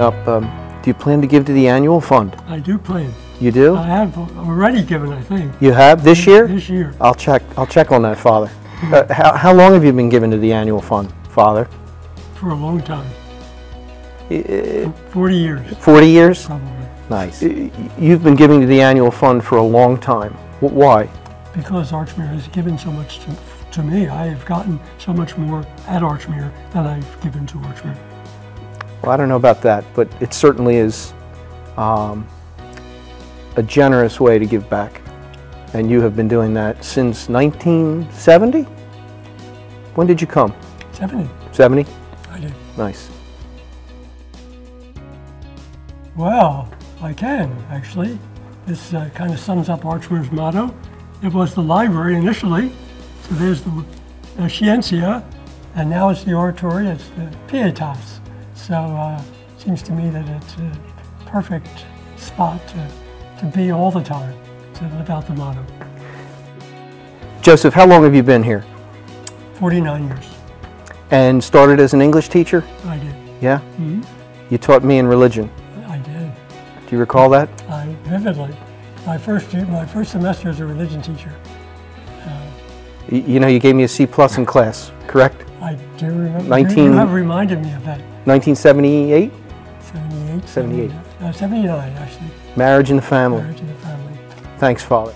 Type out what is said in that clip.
Up, um, do you plan to give to the annual fund? I do plan. You do? I have already given, I think, You have this year? this year, I'll check. I'll check on that, Father. Uh, how, how long have you been given to the annual fund, Father? for a long time. Uh, 40 years, Forty years. probably. Nice. You've been giving to the annual fund for a long time. Why? Because Archmere has given so much to, to me, I have gotten so much more at Archmere than I've given to Archmere. Well, I don't know about that, but it certainly is um, a generous way to give back. And you have been doing that since 1970? When did you come? 70, 70? I did. Nice. Well, I can, actually. This uh, kind of sums up Archmere's motto. It was the library initially, so there's the uh, Scientia, and now it's the oratory, it's the Pietas. So uh, it seems to me that it's a perfect spot to, to be all the time, to live out the motto. Joseph, how long have you been here? 49 years, And started as an English teacher? I did. Yeah? Mhm. You taught me in religion. I did. Do you recall that? I vividly. My first my first semester as a religion teacher, Y- You know, you gave me a C plus in class, correct? I do remember. you- 19 You have reminded me of that. 1978? 78? 78. Uh, 79, actually. Marriage and the family. Marriage in the family. Thanks, Father.